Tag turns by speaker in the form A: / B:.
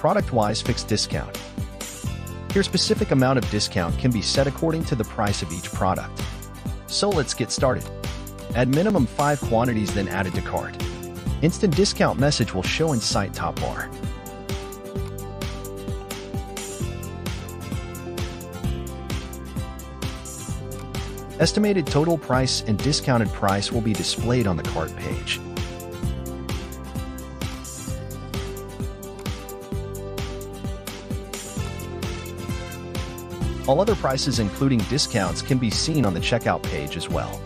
A: Product-wise fixed discount. Here specific amount of discount can be set according to the price of each product. So let's get started. Add minimum 5 quantities then added to cart. Instant discount message will show in site top bar. Estimated total price and discounted price will be displayed on the cart page. All other prices including discounts can be seen on the checkout page as well.